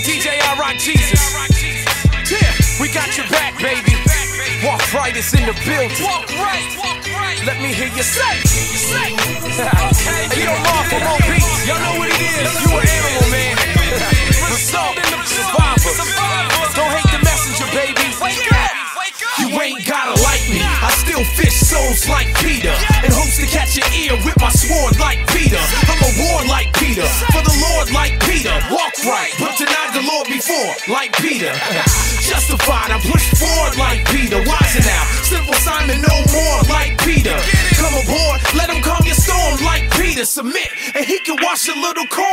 DJ I Rock Jesus. Yeah, we got your back, baby. Walk right is in the building. Walk right, walk right. Let me hear you say, okay. Hey, yo, Mark from Beats. Y'all know what it is. You an animal, man. Result, survivor. Don't hate the messenger, baby. Wake up. You ain't gotta like me. I still fish souls like Peter. And hopes to catch your ear with my sword like Peter. Right. But denied the Lord before like Peter. Justified. I push forward like Peter. Wiser now. Simple Simon, no more like Peter. Come aboard. Let him calm your storm like Peter. Submit. And he can wash your little corns.